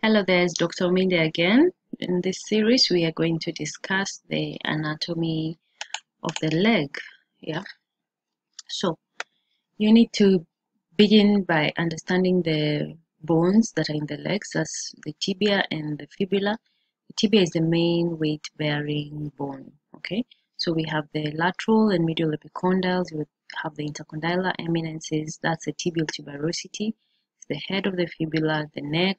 Hello there, it's Dr. Ominde again. In this series, we are going to discuss the anatomy of the leg. Yeah. So, you need to begin by understanding the bones that are in the legs, as the tibia and the fibula. The tibia is the main weight-bearing bone. Okay. So we have the lateral and medial epicondyles. We have the intercondylar eminences. That's the tibial tuberosity. It's the head of the fibula, the neck,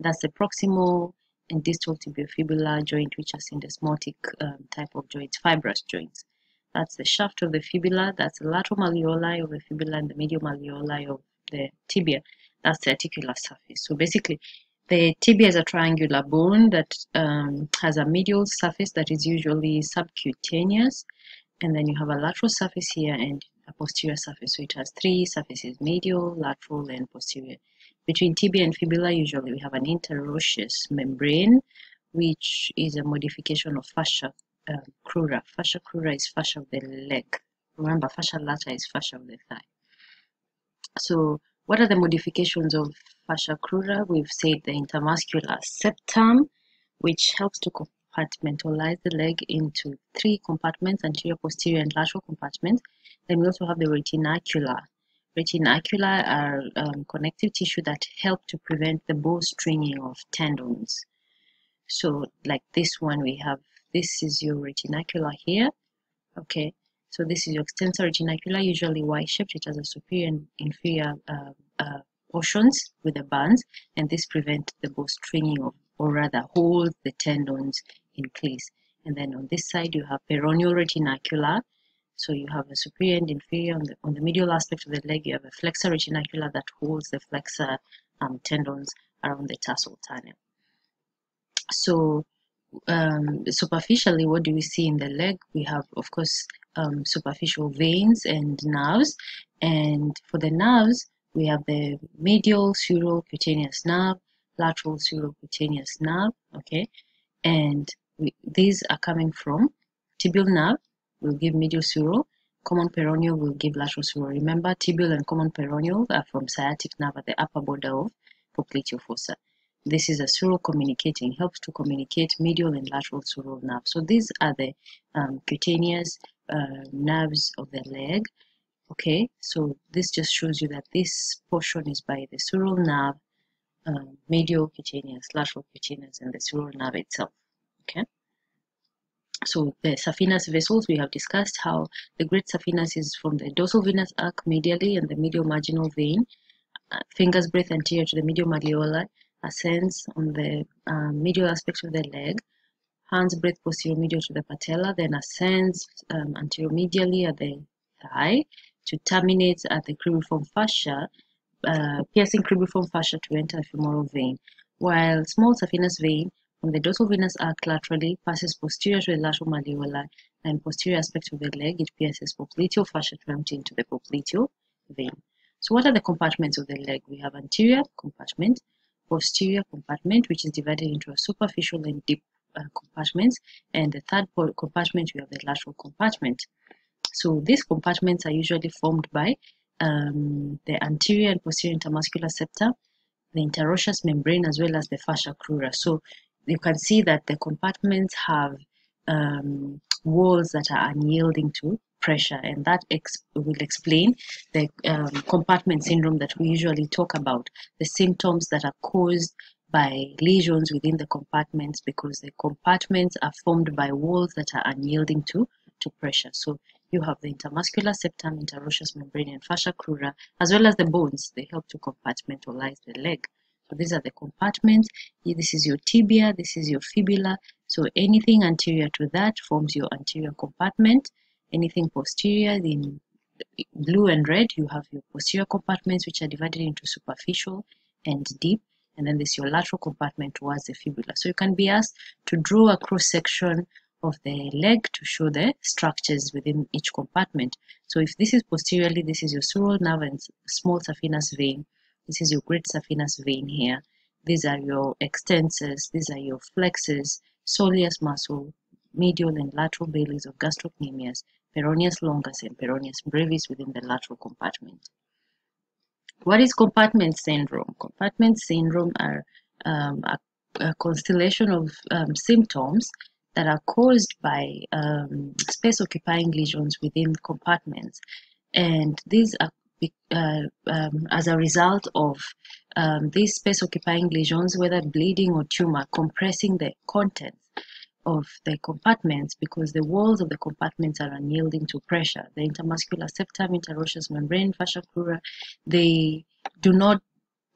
that's the proximal and distal tibiofibular joint, which are syndesmotic um, type of joints, fibrous joints. That's the shaft of the fibula. That's the lateral malleoli of the fibula and the medial malleoli of the tibia. That's the articular surface. So basically, the tibia is a triangular bone that um, has a medial surface that is usually subcutaneous, and then you have a lateral surface here and a posterior surface. So it has three surfaces: medial, lateral, and posterior. Between tibia and fibula, usually we have an interosseous membrane, which is a modification of fascia uh, crura. Fascia crura is fascia of the leg. Remember, fascia lata is fascia of the thigh. So, what are the modifications of fascia crura? We've said the intermuscular septum, which helps to compartmentalize the leg into three compartments, anterior, posterior, and lateral compartments. Then we also have the retinacular Retinacula are um, connective tissue that help to prevent the bowstringing of tendons. So like this one we have, this is your retinacula here. Okay, so this is your extensor retinacula, usually Y-shaped. It has a superior and inferior uh, uh, portions with the bands, and this prevents the bowstringing of, or rather holds the tendons in place. And then on this side you have peroneal retinacula, so you have a superior and inferior on the, on the medial aspect of the leg. You have a flexor retinacula that holds the flexor um, tendons around the tarsal tunnel. So um, superficially, what do we see in the leg? We have, of course, um, superficial veins and nerves. And for the nerves, we have the medial cutaneous nerve, lateral cutaneous nerve, okay? And we, these are coming from tibial nerve, will give medial sural. Common peroneal will give lateral sural. Remember, tibial and common peroneal are from sciatic nerve at the upper border of popliteal fossa. This is a sural communicating, helps to communicate medial and lateral sural nerve. So these are the um, cutaneous uh, nerves of the leg. Okay, so this just shows you that this portion is by the sural nerve, um, medial cutaneous, lateral cutaneous, and the sural nerve itself. Okay. So the saphenous vessels, we have discussed how the great saphenous is from the dorsal venous arc medially and the medial marginal vein, uh, finger's breadth anterior to the medial malleoli, ascends on the um, medial aspect of the leg, hand's breadth posterior medial to the patella, then ascends um, anterior medially at the thigh to terminate at the cribriform fascia, uh, piercing cribriform fascia to enter the femoral vein, while small saphenous vein from the dorsal venous arc laterally, passes posterior to the lateral malleoli and posterior aspect of the leg, it pierces popliteal fascia empty into the popliteal vein. So what are the compartments of the leg? We have anterior compartment, posterior compartment, which is divided into a superficial and deep uh, compartments, and the third compartment, we have the lateral compartment. So these compartments are usually formed by um, the anterior and posterior intermuscular septa, the interosseous membrane, as well as the fascia crura. So you can see that the compartments have um, walls that are unyielding to pressure and that ex will explain the um, compartment syndrome that we usually talk about the symptoms that are caused by lesions within the compartments because the compartments are formed by walls that are unyielding to to pressure. So you have the intermuscular septum interosseous membrane and fascia crura as well as the bones. They help to compartmentalize the leg these are the compartments. This is your tibia, this is your fibula. So anything anterior to that forms your anterior compartment. Anything posterior, in blue and red, you have your posterior compartments, which are divided into superficial and deep. And then this your lateral compartment towards the fibula. So you can be asked to draw a cross section of the leg to show the structures within each compartment. So if this is posteriorly, this is your sural nerve and small saphenous vein. This is your great saphenous vein here. These are your extensors. These are your flexors, soleus muscle, medial and lateral bailies of gastrocnemius, peroneus longus and peroneus brevis within the lateral compartment. What is compartment syndrome? Compartment syndrome are um, a, a, constellation of um, symptoms that are caused by um, space occupying lesions within compartments. And these are uh, um, as a result of um, these space occupying lesions, whether bleeding or tumor, compressing the contents of the compartments because the walls of the compartments are unyielding to pressure. The intermuscular septum, interosseous membrane, fascia crura, they do not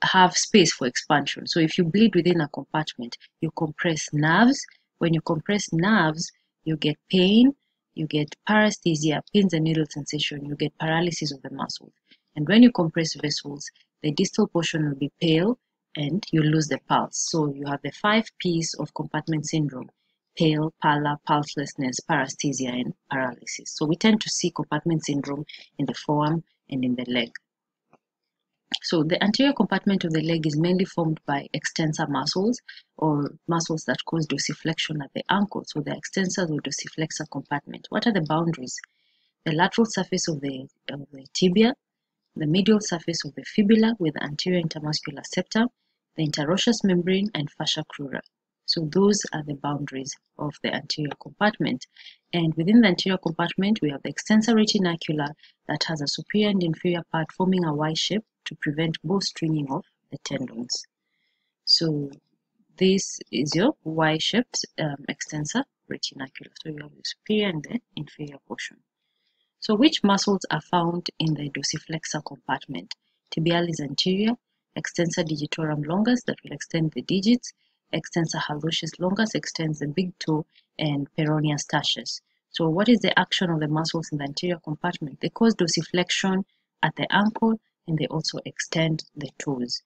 have space for expansion. So if you bleed within a compartment, you compress nerves. When you compress nerves, you get pain, you get paresthesia, pins and needle sensation, you get paralysis of the muscles. And when you compress vessels, the distal portion will be pale and you lose the pulse. So you have the five P's of compartment syndrome pale, pallor, pulselessness, paresthesia, and paralysis. So we tend to see compartment syndrome in the forearm and in the leg. So the anterior compartment of the leg is mainly formed by extensor muscles or muscles that cause dorsiflexion at the ankle. So the extensor or dorsiflexor compartment. What are the boundaries? The lateral surface of the, of the tibia, the medial surface of the fibula with the anterior intermuscular septum, the interosseous membrane, and fascia crura. So those are the boundaries of the anterior compartment. And within the anterior compartment, we have the extensor retinacula that has a superior and inferior part forming a Y shape to prevent both bowstringing of the tendons. So this is your Y-shaped um, extensor retinacula. So you have the superior and the inferior portion. So which muscles are found in the dorsiflexor compartment? Tibialis anterior, extensor digitorum longus that will extend the digits, extensor hallucis longus extends the big toe and peroneus tertius. So what is the action of the muscles in the anterior compartment? They cause dorsiflexion at the ankle and they also extend the toes.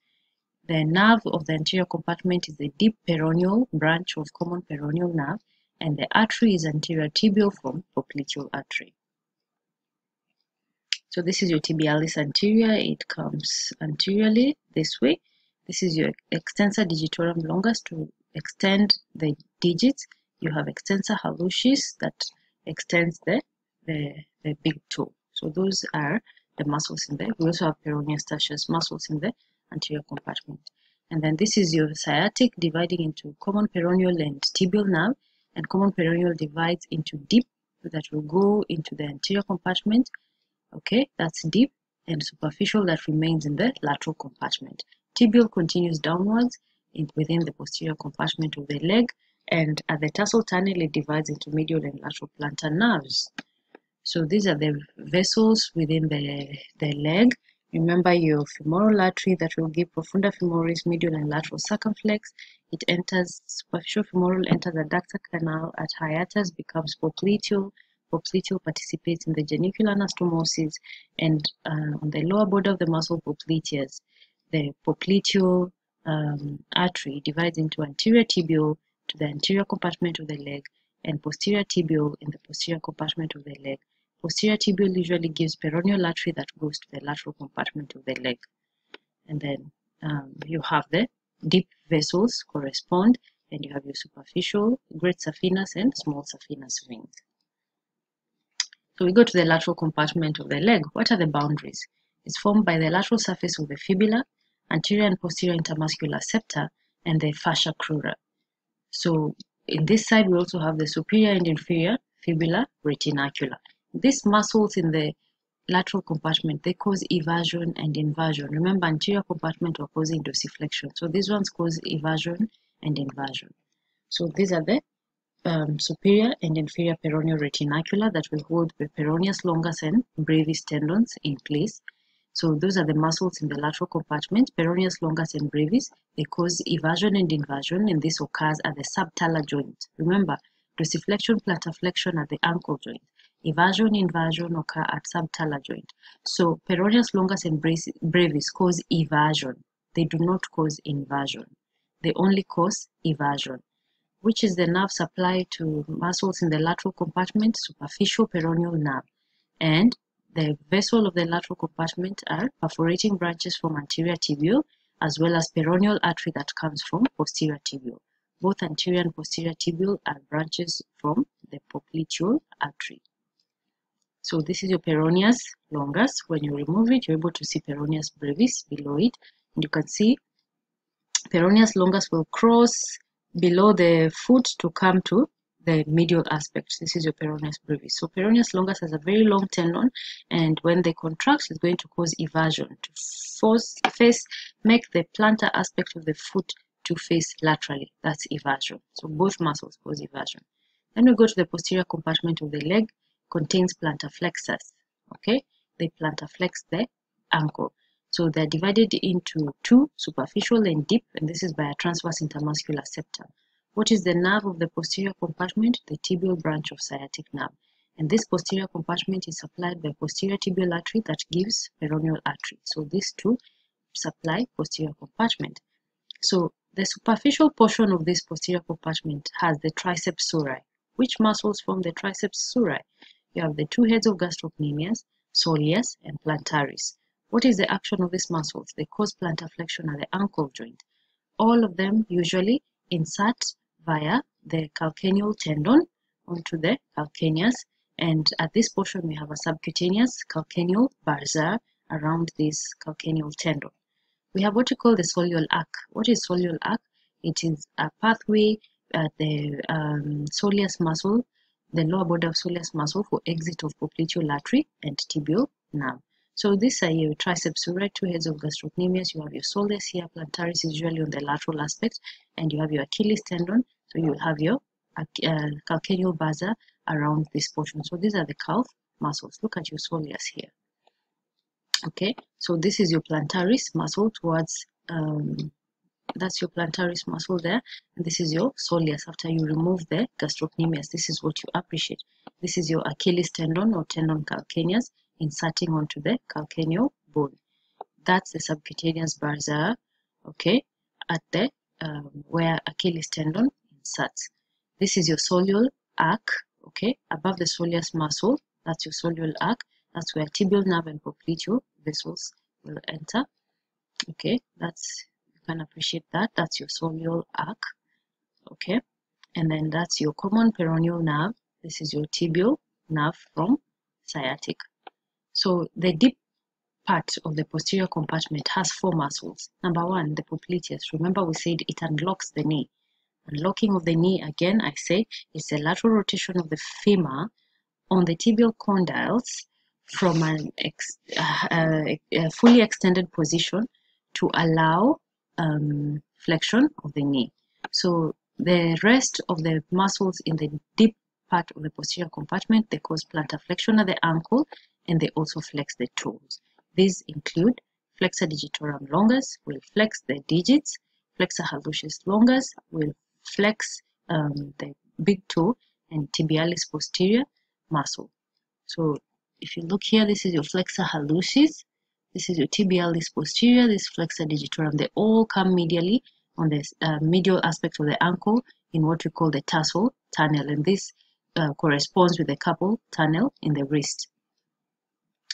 The nerve of the anterior compartment is the deep peroneal branch of common peroneal nerve and the artery is anterior tibial from popliteal artery. So this is your tibialis anterior. It comes anteriorly this way this is your extensor digitorum longus to extend the digits. You have extensor hallucis that extends the, the, the big toe. So those are the muscles in there. We also have peroneus tertius muscles in the anterior compartment. And then this is your sciatic dividing into common peroneal and tibial nerve. And common peroneal divides into deep that will go into the anterior compartment. Okay, that's deep and superficial that remains in the lateral compartment. Tibial continues downwards in, within the posterior compartment of the leg and at the tarsal tunnel it divides into medial and lateral plantar nerves. So these are the vessels within the, the leg. Remember your femoral artery that will give profunda femoris, medial and lateral circumflex. It enters, superficial femoral enters adductor canal at hiatus, becomes popliteal. Popliteal participates in the genicular anastomosis and uh, on the lower border of the muscle popliteus the popliteal um, artery divides into anterior tibial to the anterior compartment of the leg and posterior tibial in the posterior compartment of the leg. Posterior tibial usually gives peroneal artery that goes to the lateral compartment of the leg. And then um, you have the deep vessels correspond and you have your superficial, great saphenous and small saphenous veins. So we go to the lateral compartment of the leg. What are the boundaries? It's formed by the lateral surface of the fibula anterior and posterior intermuscular septa, and the fascia crura. So in this side, we also have the superior and inferior fibula retinacula. These muscles in the lateral compartment, they cause eversion and inversion. Remember, anterior compartment are causing dorsiflexion. So these ones cause eversion and inversion. So these are the um, superior and inferior peroneal retinacula that will hold the peroneus longus and brevis tendons in place. So those are the muscles in the lateral compartment, peroneus longus and brevis. They cause eversion and inversion, and this occurs at the subtalar joint. Remember, dorsiflexion, plantarflexion at the ankle joint. Eversion, inversion occur at subtalar joint. So peroneus longus and brevis cause eversion. They do not cause inversion. They only cause eversion, which is the nerve supply to muscles in the lateral compartment, superficial peroneal nerve, and the vessel of the lateral compartment are perforating branches from anterior tibial as well as peroneal artery that comes from posterior tibial. Both anterior and posterior tibial are branches from the popliteal artery. So this is your peroneus longus. When you remove it, you're able to see peroneus brevis below it. And you can see peroneus longus will cross below the foot to come to the medial aspect. This is your peroneus brevis. So peroneus longus has a very long tendon and when they contract, it's going to cause eversion to force, face, make the plantar aspect of the foot to face laterally. That's eversion. So both muscles cause eversion. Then we go to the posterior compartment of the leg, contains plantar flexors. Okay, they plantar flex the ankle. So they're divided into two, superficial and deep, and this is by a transverse intermuscular septum. What is the nerve of the posterior compartment? The tibial branch of sciatic nerve. And this posterior compartment is supplied by posterior tibial artery that gives peroneal artery. So these two supply posterior compartment. So the superficial portion of this posterior compartment has the triceps surae. Which muscles form the triceps surae? You have the two heads of gastrocnemius, soleus and plantaris. What is the action of these muscles? They cause plantar flexion at the ankle joint. All of them usually insert via the calcaneal tendon onto the calcaneus and at this portion we have a subcutaneous calcaneal bursa around this calcaneal tendon. We have what we call the soleal arc. What is soleal arc? It is a pathway at the um, soleus muscle, the lower border of soleus muscle for exit of popliteal artery and tibial nerve. So these are your triceps surae, two heads of gastrocnemius. You have your soleus here, plantaris is usually on the lateral aspect, and you have your Achilles tendon. So you have your uh, calcaneal bursa around this portion. So these are the calf muscles. Look at your soleus here. Okay, so this is your plantaris muscle towards, um, that's your plantaris muscle there. And this is your soleus after you remove the gastrocnemius. This is what you appreciate. This is your Achilles tendon or tendon calcaneus inserting onto the calcaneal bone. That's the subcutaneous bursa, okay, at the um, where Achilles tendon inserts. This is your soleal arc, okay, above the soleus muscle. That's your soleal arc. That's where tibial nerve and popliteal vessels will enter. Okay, that's you can appreciate that. That's your soleal arc, okay, and then that's your common peroneal nerve. This is your tibial nerve from sciatic so the deep part of the posterior compartment has four muscles. Number one, the popliteus. Remember we said it unlocks the knee. Unlocking of the knee, again, I say, is the lateral rotation of the femur on the tibial condyles from an ex, uh, uh, fully extended position to allow um, flexion of the knee. So the rest of the muscles in the deep part of the posterior compartment, they cause plantar flexion at the ankle and they also flex the toes. These include flexor digitorum longus will flex the digits, flexor hallucis longus will flex um, the big toe and tibialis posterior muscle. So if you look here, this is your flexor hallucis, this is your tibialis posterior, this flexor digitorum. They all come medially on the uh, medial aspect of the ankle in what we call the tarsal tunnel, and this uh, corresponds with the carpal tunnel in the wrist.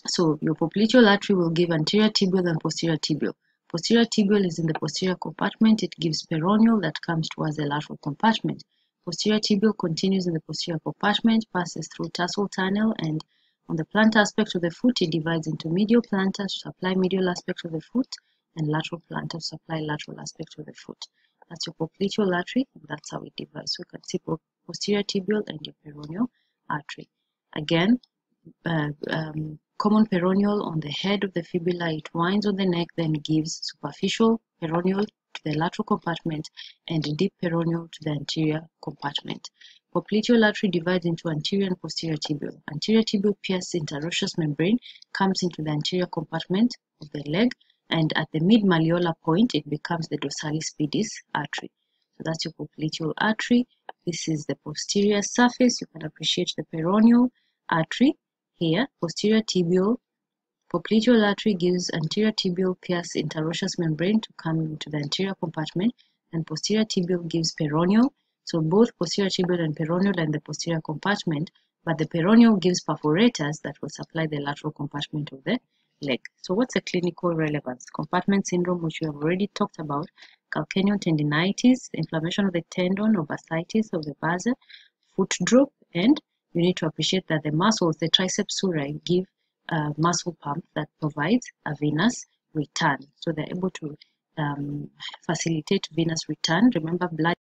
So your popliteal artery will give anterior tibial and posterior tibial. Posterior tibial is in the posterior compartment. It gives peroneal that comes towards the lateral compartment. Posterior tibial continues in the posterior compartment, passes through tarsal tunnel, and on the plantar aspect of the foot, it divides into medial plantar to supply medial aspect of the foot and lateral plantar to supply lateral aspect of the foot. That's your popliteal artery, and that's how it divides. So you can see posterior tibial and your peroneal artery. Again, uh, um, common peroneal on the head of the fibula, it winds on the neck, then gives superficial peroneal to the lateral compartment and deep peroneal to the anterior compartment. Popliteal artery divides into anterior and posterior tibial. Anterior tibial pierces interosseous membrane, comes into the anterior compartment of the leg, and at the mid-malleolar point, it becomes the dorsalis pedis artery. So that's your popliteal artery. This is the posterior surface. You can appreciate the peroneal artery here, posterior tibial popliteal artery gives anterior tibial pierce interosseous membrane to come into the anterior compartment and posterior tibial gives peroneal. So both posterior tibial and peroneal and the posterior compartment, but the peroneal gives perforators that will supply the lateral compartment of the leg. So what's the clinical relevance? Compartment syndrome, which we have already talked about, calcaneal tendinitis, inflammation of the tendon or bursitis of the bursa, foot drop, and you need to appreciate that the muscles, the triceps surae, give a muscle pump that provides a venous return. So they're able to um, facilitate venous return. Remember, blood